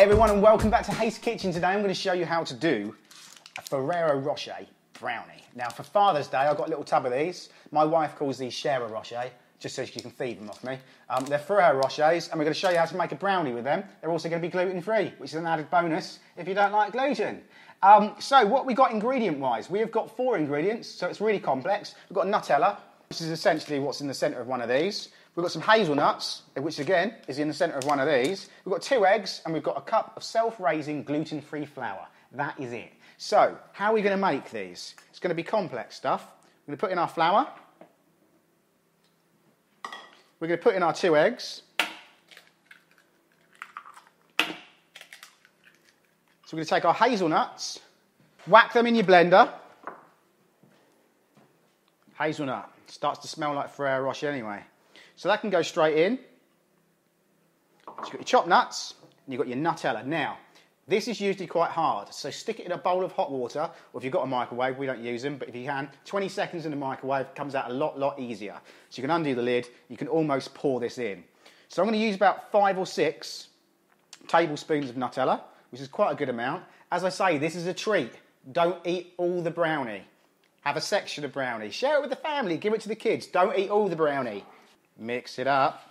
everyone and welcome back to Haste Kitchen. Today I'm going to show you how to do a Ferrero Rocher brownie. Now for Father's Day I've got a little tub of these. My wife calls these Share Rocher, just so she can feed them off me. Um, they're Ferrero Rochers and we're going to show you how to make a brownie with them. They're also going to be gluten free, which is an added bonus if you don't like gluten. Um, so what we got ingredient wise, we have got four ingredients, so it's really complex. We've got Nutella, which is essentially what's in the centre of one of these. We've got some hazelnuts, which again is in the centre of one of these. We've got two eggs and we've got a cup of self-raising gluten-free flour. That is it. So, how are we going to make these? It's going to be complex stuff. We're going to put in our flour. We're going to put in our two eggs. So we're going to take our hazelnuts, whack them in your blender. Hazelnut starts to smell like Ferrero anyway. So that can go straight in. So you've got your chopped nuts and you've got your Nutella. Now, this is usually quite hard, so stick it in a bowl of hot water, or if you've got a microwave, we don't use them, but if you can, 20 seconds in the microwave comes out a lot, lot easier. So you can undo the lid, you can almost pour this in. So I'm going to use about five or six tablespoons of Nutella, which is quite a good amount. As I say, this is a treat. Don't eat all the brownie. Have a section of brownie. Share it with the family, give it to the kids. Don't eat all the brownie mix it up.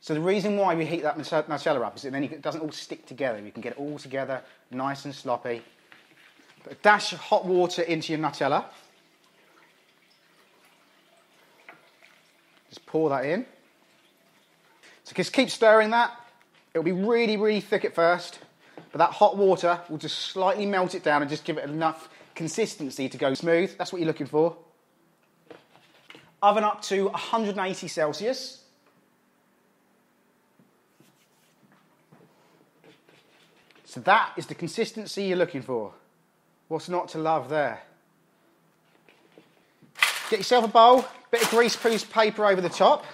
So the reason why we heat that Nutella up is that then it doesn't all stick together. You can get it all together nice and sloppy. Put a dash of hot water into your Nutella. Just pour that in. So just keep stirring that. It'll be really, really thick at first, but that hot water will just slightly melt it down and just give it enough consistency to go smooth. That's what you're looking for oven up to 180 Celsius. So that is the consistency you're looking for. What's not to love there? Get yourself a bowl, bit of greaseproof paper over the top.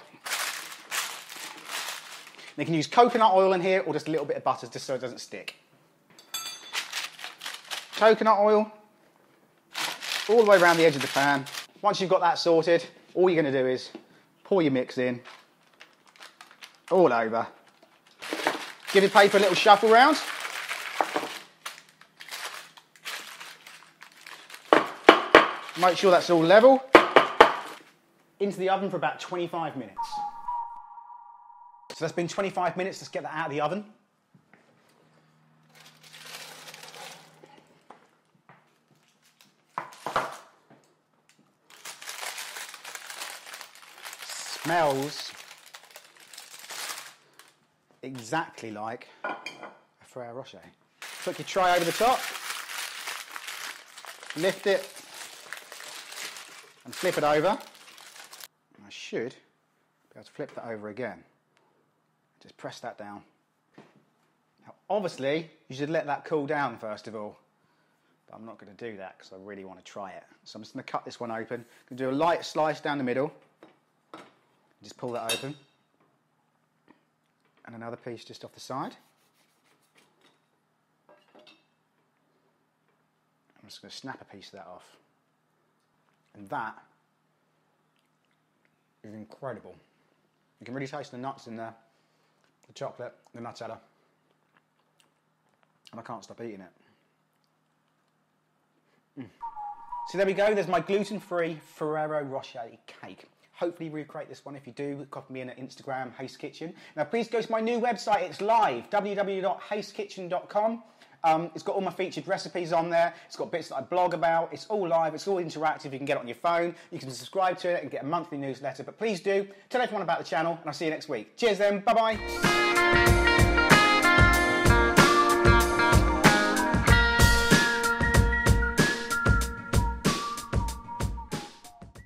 you can use coconut oil in here or just a little bit of butter just so it doesn't stick. Coconut oil all the way around the edge of the pan. Once you've got that sorted, all you're going to do is pour your mix in all over. Give your paper a little shuffle round. Make sure that's all level. Into the oven for about 25 minutes. So that's been 25 minutes. Let's get that out of the oven. Smells exactly like a Ferrero Rocher. Put your tray over the top, lift it, and flip it over. I should be able to flip that over again. Just press that down. Now, obviously, you should let that cool down first of all. But I'm not going to do that because I really want to try it. So I'm just going to cut this one open. I'm going to do a light slice down the middle. Just pull that open. And another piece just off the side. I'm just going to snap a piece of that off. And that is incredible. You can really taste the nuts in there, the chocolate, the Nutella. And I can't stop eating it. Mm. So there we go, there's my gluten-free Ferrero Rocher cake hopefully recreate this one. If you do, copy me in at Instagram, Haste Kitchen. Now, please go to my new website. It's live, www.hastekitchen.com. Um, it's got all my featured recipes on there. It's got bits that I blog about. It's all live. It's all interactive. You can get it on your phone. You can subscribe to it and get a monthly newsletter. But please do tell everyone about the channel, and I'll see you next week. Cheers then. Bye bye.